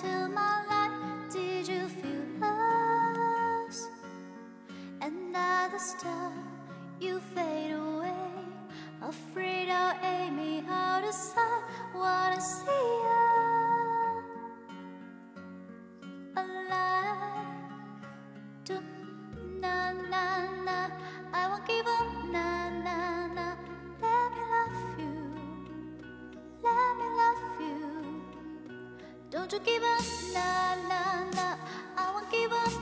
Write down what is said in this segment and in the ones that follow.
to my light. Did you feel us? Another star, you fade away. Afraid I'll aim me out of sight. Wanna see you alive. Don't you give up. Na na na. I won't give up.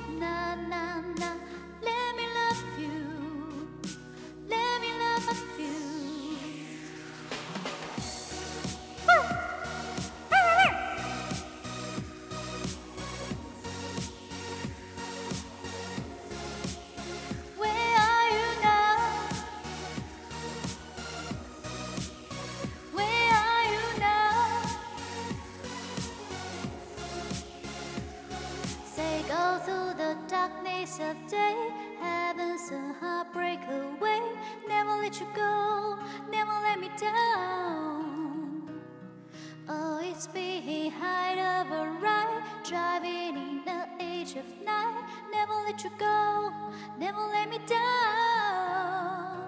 Through the darkness of day, heavens and heartbreak away. Never let you go, never let me down. Oh, it's behind of a ride, driving in the age of night. Never let you go, never let me down.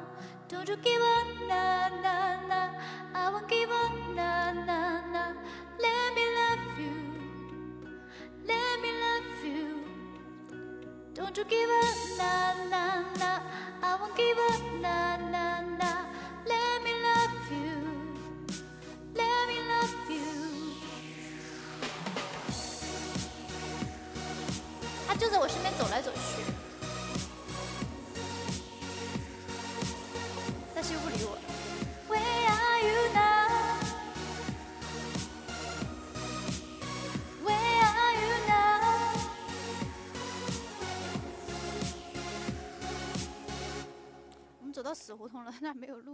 Don't you give up, na na na. I won't give up, na na na. Don't you give up, na na na. I won't give up, na na na. Let me love you, let me love you. 他就在我身边走来走去， 走到死胡同了，那没有路。